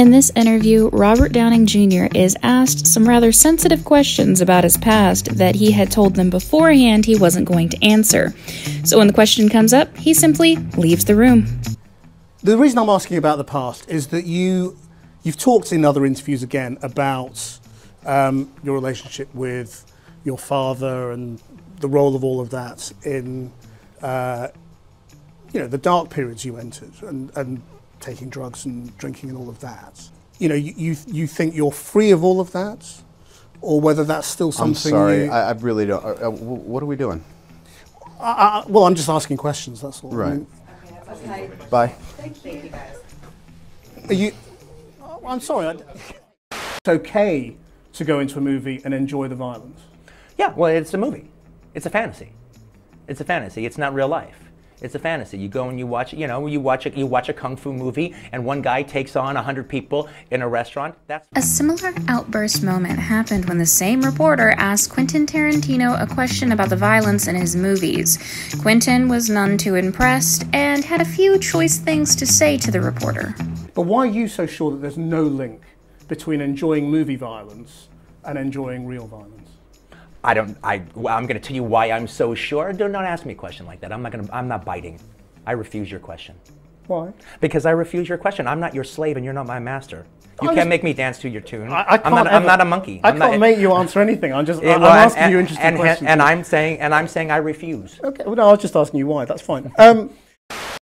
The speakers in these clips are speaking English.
In this interview, Robert Downey Jr. is asked some rather sensitive questions about his past that he had told them beforehand he wasn't going to answer. So when the question comes up, he simply leaves the room. The reason I'm asking about the past is that you, you've talked in other interviews again about um, your relationship with your father and the role of all of that in, uh, you know, the dark periods you entered and, and taking drugs and drinking and all of that. You know, you, you, you think you're free of all of that, or whether that's still something. I'm sorry, you- I, I really don't. Uh, uh, what are we doing? I, I, well, I'm just asking questions. That's all. I Right. mean, Bye. Are you? oh, I'm sorry. It's okay to go into a movie and enjoy the violence. Yeah, well, it's a movie. It's a fantasy. It's a fantasy. It's not real life. It's a fantasy. You go and you watch, you know, you watch a, you watch a kung fu movie, and one guy takes on a hundred people in a restaurant. That's A similar outburst moment happened when the same reporter asked Quentin Tarantino a question about the violence in his movies. Quentin was none too impressed and had a few choice things to say to the reporter. But why are you so sure that there's no link between enjoying movie violence and enjoying real violence? I don't. I. well, I'm going to tell you why I'm so sure. Do not ask me a question like that. I'm not going to. I'm not biting. I refuse your question Why? because I refuse your question. I'm not your slave, and you're not my master. You I'm can't just- make me dance to your tune. I, I can't am not. I'm not a monkey. I I'm can't not, make you answer anything. I'm just. Yeah, I'm well, and- asking you interesting and, questions. And I'm saying, and I'm saying, I refuse. Okay. Well, no, I was just asking you why. That's fine. Um,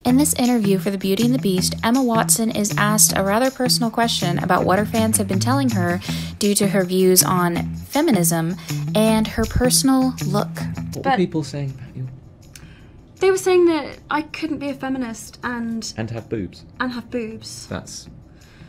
In this interview for The Beauty and the Beast, Emma Watson is asked a rather personal question about what her fans have been telling her due to her views on feminism and her personal look. What But- were people saying about you? They were saying that I couldn't be a feminist and And have boobs. and have boobs. That's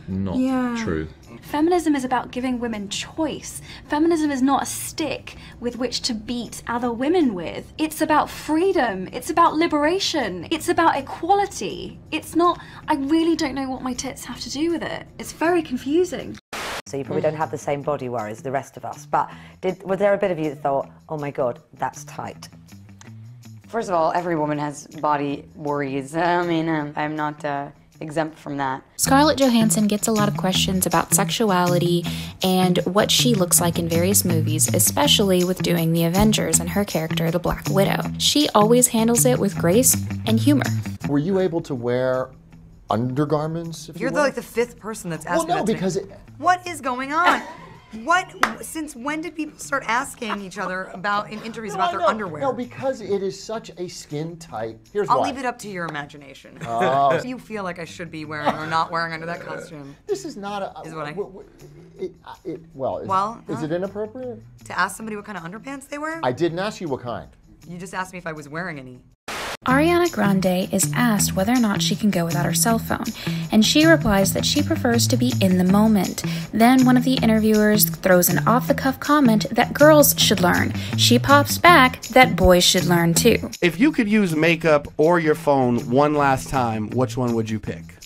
not Yeah. true. Feminism is about giving women choice. Feminism is not a stick with which to beat other women with. It's about freedom. It's about liberation. It's about equality. It's not, I really don't know what my tits have to do with it. It's very confusing. So you probably don't have the same body worries as the rest of us. But did, was there a bit of you that thought, oh my God, that's tight? First of all, every woman has body worries. I mean, um, I'm not uh, exempt from that. Scarlett Johansson gets a lot of questions about sexuality and what she looks like in various movies, especially with doing the Avengers and her character, the Black Widow. She always handles it with grace and humor. Were you able to wear undergarments? If You're you the, like the fifth person that's Well, asked me no, that today. because it- what is going on? what? Since when did people start asking each other about in interviews about their no, underwear? No, because it is such a skin tight. Here's I'll why. leave it up to your imagination. Oh. If you feel like I should be wearing or not wearing under that costume. This is not a. Is what I- It, uh, it, well, is, Well, is uh, it inappropriate? To ask somebody what kind of underpants they wear? I didn't ask you what kind. you just asked me if I was wearing any. Ariana Grande is asked whether or not she can go without her cell phone, and she replies that she prefers to be in the moment. Then one of the interviewers throws an off the cuff comment that girls should learn. She pops back that boys should learn too. If you could use makeup or your phone one last time, which one would you pick?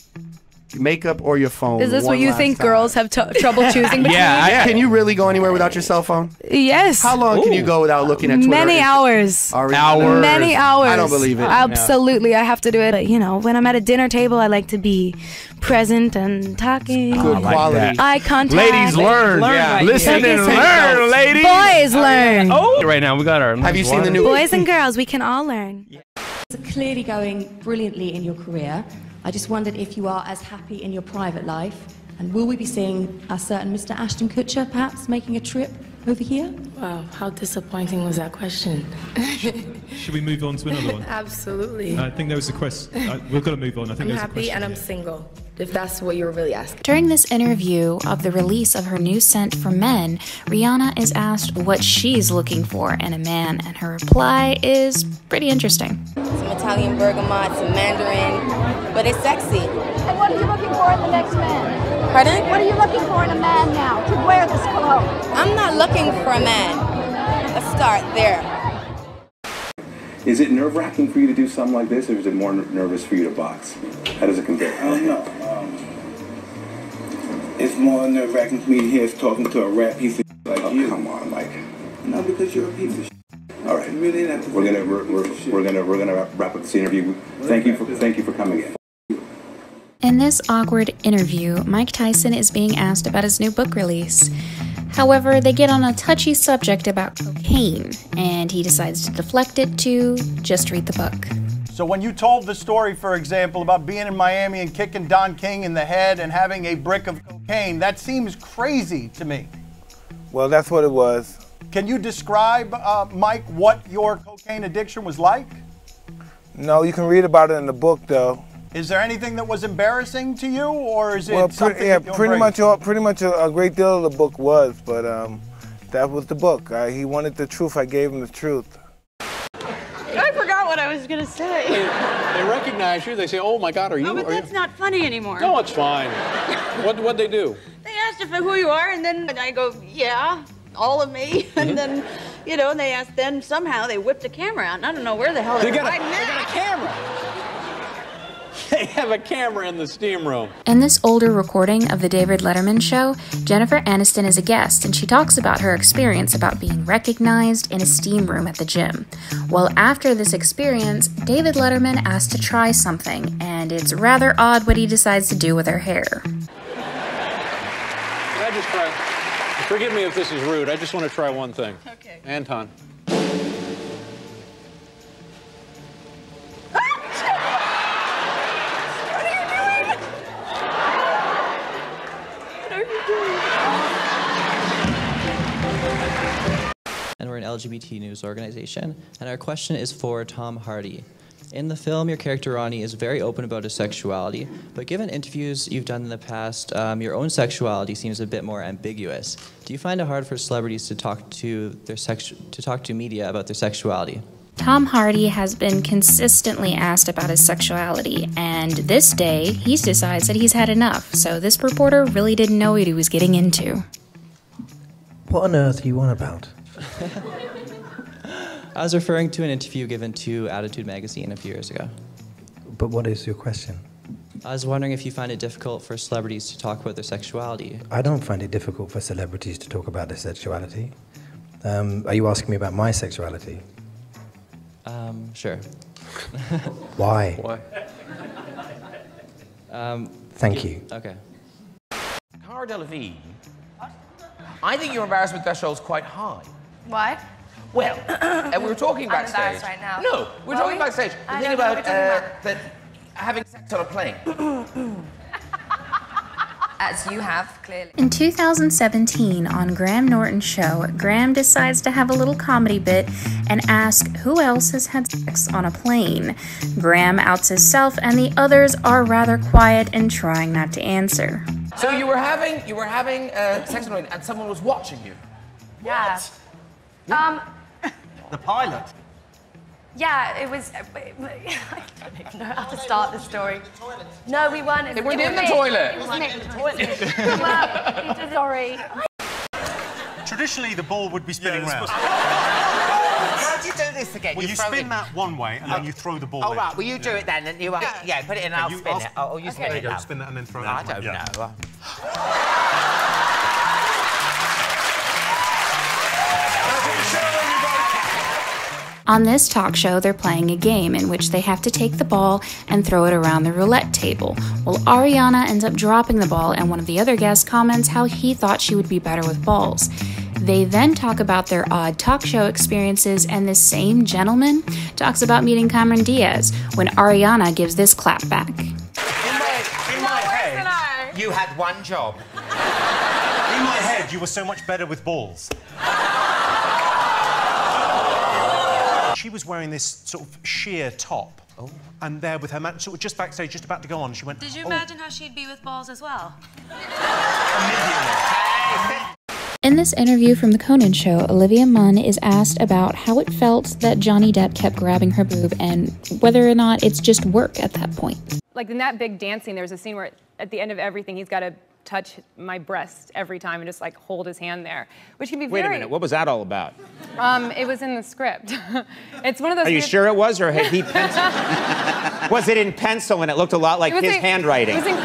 Makeup or your phone? Is this what you think time? girls have t- trouble choosing between? Yeah, I, can you really go anywhere without your cell phone? Yes. How long can you go without looking at Twitter? Many hours. Ariana. Hours. Many hours. I don't believe it. Absolutely, I have to do it. But you know, when I'm at a dinner table, I like to be present and talking. Good oh, I like quality. that. Eye contact. Ladies learn. Learn Yeah. right Listen here. and learn, ladies. Boys oh, learn. Oh, right now we got our. Have you seen the new? Boys and girls, we can all learn. It's clearly going brilliantly in your career. I just wondered if you are as happy in your private life, and will we be seeing a certain Mr. Ashton Kutcher perhaps making a trip over here? Wow, how disappointing was that question? Should we move on to another one? Absolutely. I think there was a question. Uh, we've got to move on. I think I'm there's a happy question. and I'm single, if that's what you were really asking. During this interview of the release of her new scent for men, Rihanna is asked what she's looking for in a man, and her reply is pretty interesting. some Italian bergamot, some mandarin, but it's sexy. And what are you looking for in the next man? Pardon? What are you looking for in a man now to wear this cologne? I'm not looking for a man. Let's start there. Is it nerve wracking for you to do something like this, or is it more ner- nervous for you to box? How does it compare? I don't know. Um, it's more nerve wracking for me to hear us talking to a rap piece of like Oh, you. come on, Mike. No, because you're a piece of All right, really not. we're gonna we're, we're, we're gonna we're gonna wrap up this interview. Thank you for thank you for coming in. In this awkward interview, Mike Tyson is being asked about his new book release. However, they get on a touchy subject about cocaine, and he decides to deflect it to just read the book. So when you told the story, for example, about being in Miami and kicking Don King in the head and having a brick of cocaine, that seems crazy to me. Well, that's what it was. Can you describe, uh, Mike, what your cocaine addiction was like? No, you can read about it in the book, though. Is there anything that was embarrassing to you, or is it well, pretty, yeah, pretty much, all, pretty much a, a great deal of the book was, but um, that was the book. I, he wanted the truth. I gave him the truth. I forgot what I was going to say. They recognize you. They say, "Oh my God, are you?" Oh, but are you? that's not funny anymore. No, it's fine. what what they do? They asked if who you are, and then I go, yeah, all of me. Mm-hmm. And then, you know, and they asked. Then somehow they whipped a camera out, and I don't know where the hell They they got a- they got a camera. They have a camera in the steam room. In this older recording of the David Letterman show, Jennifer Aniston is a guest and she talks about her experience about being recognized in a steam room at the gym. Well, after this experience, David Letterman asked to try something, and it's rather odd what he decides to do with her hair. Can I just try? Forgive me if this is rude. I just want to try one thing. Okay. Anton. An LGBT news organization. And our question is for Tom Hardy. In the film, your character Ronnie is very open about his sexuality, but given interviews you've done in the past, um, your own sexuality seems a bit more ambiguous. Do you find it hard for celebrities to talk to their sex to talk to media about their sexuality? Tom Hardy has been consistently asked about his sexuality, and this day he decides that he's had enough, so this reporter really didn't know what he was getting into. What on earth are you on about? I was referring to an interview given to Attitude magazine a few years ago. But what is your question? I was wondering if you find it difficult for celebrities to talk about their sexuality. I don't find it difficult for celebrities to talk about their sexuality. Um, are you asking me about my sexuality? Um, sure. Why? Why? Um, Thank you. Okay. Cara Delevingne, I think your embarrassment threshold's quite high. Why? Well, and we were talking I'm backstage. embarrassed right now. No, we're Were talking we? backstage. I thing don't know about, what we're talking uh, that having sex on a plane. As you have, clearly. In 2017, on Graham Norton's show, Graham decides to have a little comedy bit and ask who else has had sex on a plane. Graham outs himself, and the others are rather quiet and trying not to answer. So you were having you were having uh, sex on a plane, and someone was watching you. Yeah. Um, The pilot. yeah, it was. I don't even know how to start the story. No, we weren't. They weren't it in the toilet. It was me. well, it was- sorry. Traditionally, the ball would be spinning round. How do you do this again? Well, you throw spin it- that one way and then you throw the ball Oh, right. Well, you do it then, and you uh, yeah, put it in, and I'll you- spin I'll it. sp- Oh, you Okay. spin it. Don't up. spin it and then throw it I don't Yeah. know. On this talk show, they're playing a game in which they have to take the ball and throw it around the roulette table. Well, Ariana ends up dropping the ball, and one of the other guests comments how he thought she would be better with balls. They then talk about their odd talk show experiences, and the same gentleman talks about meeting Cameron Diaz when Ariana gives this clap back. In my, in my head, you had one job. In my head, you were so much better with balls. She was wearing this sort of sheer top. Oh. And there with her man, sort of just backstage, just about to go on, she went. Did you "Oh." imagine how she'd be with balls as well? In this interview from The Conan Show, Olivia Munn is asked about how it felt that Johnny Depp kept grabbing her boob and whether or not it's just work at that point. Like in that big dance scene, there's a scene where at the end of everything, he's got to touch my breast every time and just like hold his hand there, which can be Wait a minute, what was that all about? Um, it was in the script. it's one of those. Are you weird- sure it was, or had he pencil? was it in pencil and it looked a lot like It was his in- handwriting? It was in,